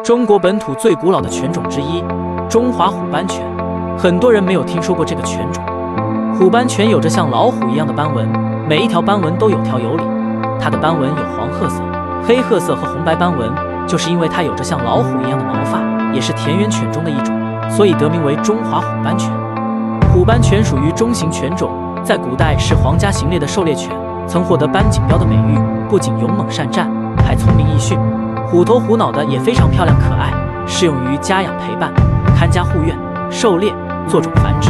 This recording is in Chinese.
中国本土最古老的犬种之一——中华虎斑犬。很多人没有听说过这个犬种。虎斑犬有着像老虎一样的斑纹，每一条斑纹都有条有理。它的斑纹有黄褐色、黑褐色和红白斑纹，就是因为它有着像老虎一样的毛发，也是田园犬中的一种，所以得名为中华虎斑犬。虎斑犬属于中型犬种，在古代是皇家行列的狩猎犬，曾获得斑锦标的美誉。不仅勇猛善战，还聪明易训，虎头虎脑的也非常漂亮可爱，适用于家养陪伴、看家护院、狩猎、做种繁殖。